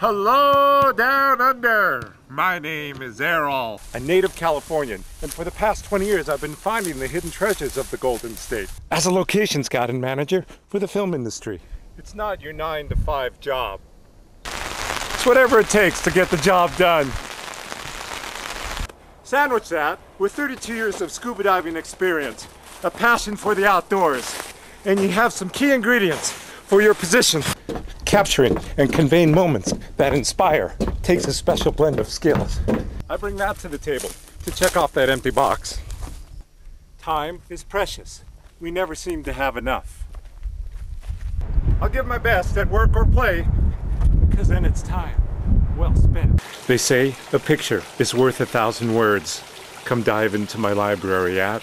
Hello down under. My name is Errol. a native Californian, and for the past 20 years I've been finding the hidden treasures of the Golden State as a location scout and manager for the film industry. It's not your 9 to 5 job. It's whatever it takes to get the job done. Sandwich that with 32 years of scuba diving experience, a passion for the outdoors, and you have some key ingredients for your position. Capturing and conveying moments that inspire takes a special blend of skills. I bring that to the table to check off that empty box. Time is precious. We never seem to have enough. I'll give my best at work or play because then it's time well spent. They say a picture is worth a thousand words. Come dive into my library at